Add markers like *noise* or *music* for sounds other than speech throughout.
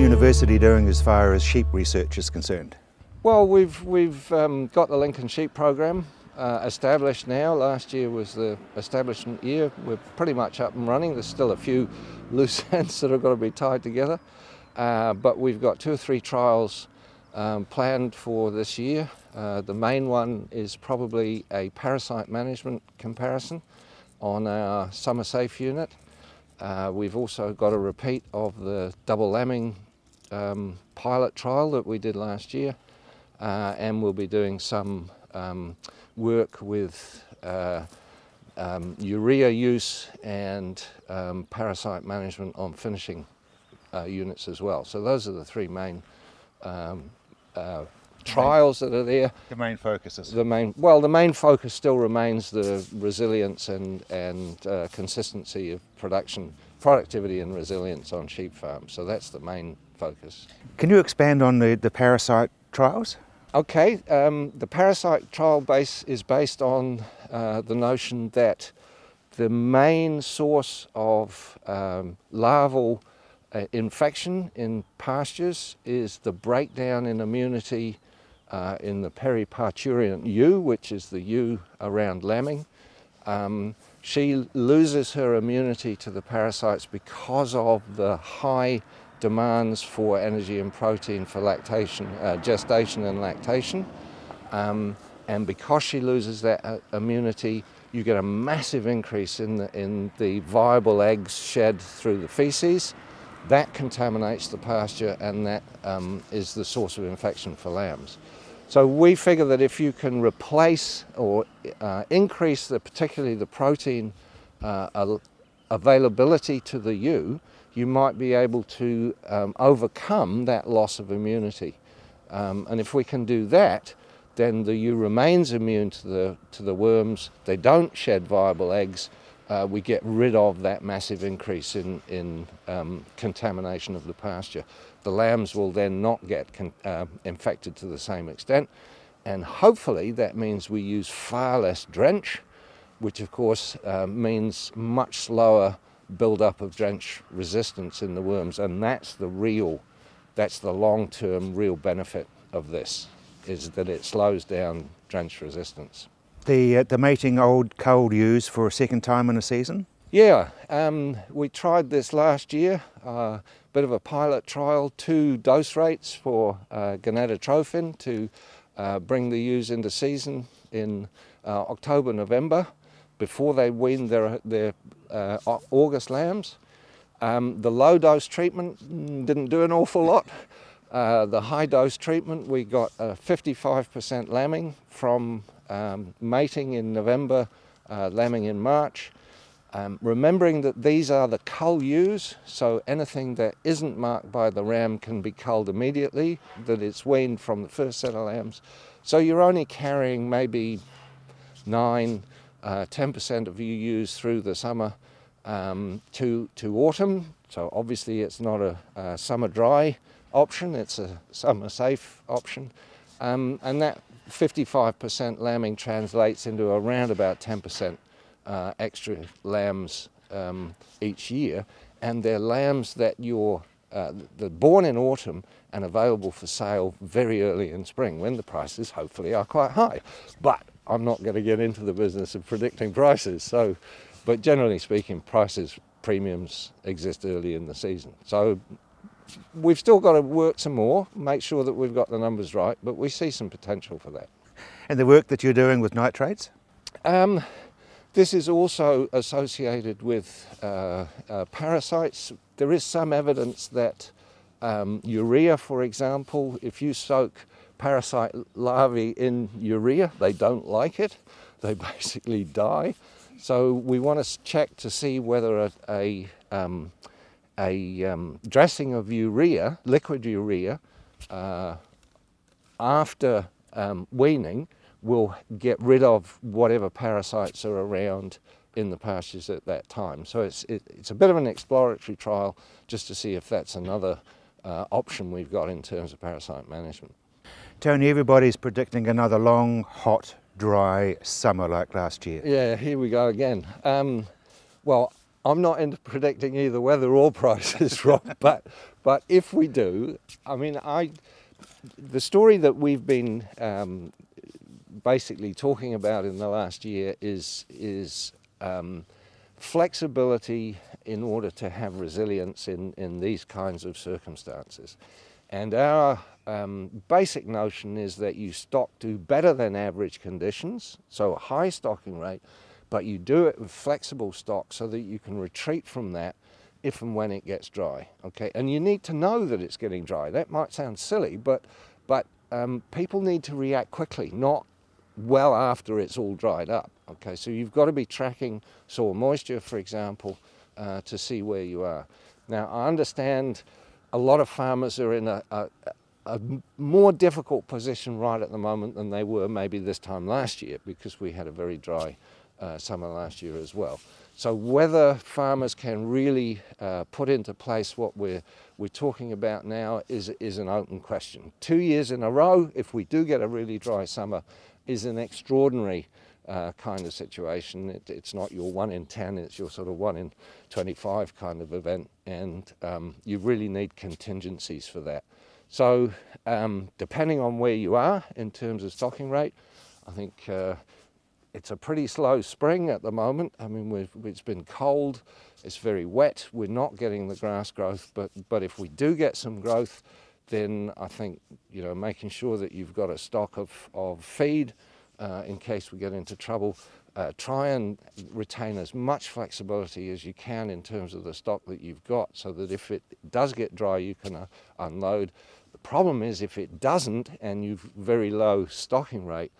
University doing as far as sheep research is concerned? Well, we've, we've um, got the Lincoln Sheep Program uh, established now. Last year was the establishment year. We're pretty much up and running. There's still a few *laughs* loose ends that have got to be tied together. Uh, but we've got two or three trials um, planned for this year. Uh, the main one is probably a parasite management comparison on our summer safe unit. Uh, we've also got a repeat of the double lambing um, pilot trial that we did last year uh, and we'll be doing some um, work with uh, um, urea use and um, parasite management on finishing uh, units as well. So those are the three main um, uh, trials that are there. The main focuses. The main well, the main focus still remains the resilience and and uh, consistency of production, productivity and resilience on sheep farms. So that's the main focus. Can you expand on the, the parasite trials? Okay, um, the parasite trial base is based on uh, the notion that the main source of um, larval uh, infection in pastures is the breakdown in immunity uh, in the periparturient ewe, which is the ewe around lambing. Um, she loses her immunity to the parasites because of the high demands for energy and protein for lactation, uh, gestation and lactation. Um, and because she loses that uh, immunity, you get a massive increase in the, in the viable eggs shed through the feces. That contaminates the pasture and that um, is the source of infection for lambs. So we figure that if you can replace or uh, increase the, particularly the protein uh, availability to the ewe, you might be able to um, overcome that loss of immunity. Um, and if we can do that, then the ewe remains immune to the, to the worms, they don't shed viable eggs, uh, we get rid of that massive increase in, in um, contamination of the pasture. The lambs will then not get uh, infected to the same extent, and hopefully that means we use far less drench, which of course uh, means much slower build-up of drench resistance in the worms, and that's the real, that's the long-term real benefit of this, is that it slows down drench resistance. The, uh, the mating old cold ewes for a second time in a season? Yeah, um, we tried this last year, a uh, bit of a pilot trial, two dose rates for uh, gonadotrophin to uh, bring the ewes into season in uh, October, November before they wean their, their uh, August lambs. Um, the low dose treatment didn't do an awful lot. Uh, the high dose treatment, we got 55% lambing from um, mating in November, uh, lambing in March. Um, remembering that these are the cull ewes, so anything that isn't marked by the ram can be culled immediately, that it's weaned from the first set of lambs. So you're only carrying maybe nine, 10% uh, of you use through the summer um, to, to autumn. So obviously it's not a, a, summer dry option, it's a summer safe option. Um, and that 55% lambing translates into around about 10% uh, extra lambs um, each year. And they're lambs that you're uh, they're born in autumn and available for sale very early in spring when the prices hopefully are quite high. But I'm not going to get into the business of predicting prices. So, but generally speaking, prices premiums exist early in the season. So we've still got to work some more, make sure that we've got the numbers right, but we see some potential for that. And the work that you're doing with nitrates? Um, this is also associated with uh, uh, parasites. There is some evidence that um, urea, for example, if you soak parasite larvae in urea. They don't like it. They *laughs* basically die. So we want to check to see whether a, a, um, a um, dressing of urea, liquid urea, uh, after um, weaning will get rid of whatever parasites are around in the pastures at that time. So it's, it, it's a bit of an exploratory trial just to see if that's another uh, option we've got in terms of parasite management. Tony, everybody's predicting another long, hot, dry summer like last year. Yeah, here we go again. Um, well, I'm not into predicting either weather or *laughs* prices, Rob, but but if we do, I mean, I the story that we've been um, basically talking about in the last year is is um, flexibility in order to have resilience in, in these kinds of circumstances. And our um, basic notion is that you stock to better than average conditions, so a high stocking rate, but you do it with flexible stock so that you can retreat from that if and when it gets dry. Okay, and you need to know that it's getting dry. That might sound silly, but but um, people need to react quickly, not well after it's all dried up. Okay, so you've got to be tracking soil moisture, for example, uh, to see where you are. Now, I understand a lot of farmers are in a, a, a, more difficult position right at the moment than they were maybe this time last year because we had a very dry uh, summer last year as well. So whether farmers can really uh, put into place what we're, we're talking about now is, is an open question. Two years in a row, if we do get a really dry summer, is an extraordinary uh, kind of situation. It, it's not your one in 10, it's your sort of one in 25 kind of event. And um, you really need contingencies for that. So um, depending on where you are in terms of stocking rate, I think uh, it's a pretty slow spring at the moment. I mean, it's been cold, it's very wet, we're not getting the grass growth, but, but if we do get some growth, then I think, you know, making sure that you've got a stock of, of feed uh, in case we get into trouble. Uh, try and retain as much flexibility as you can in terms of the stock that you've got so that if it does get dry, you can uh, unload. The problem is if it doesn't and you've very low stocking rate,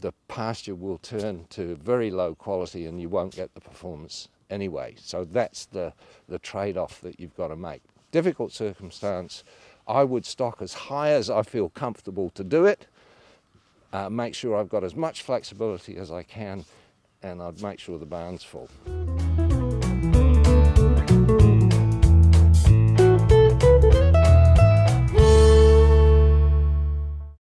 the pasture will turn to very low quality and you won't get the performance anyway. So that's the, the trade-off that you've got to make. Difficult circumstance. I would stock as high as I feel comfortable to do it uh, make sure I've got as much flexibility as I can and I'd make sure the barn's full.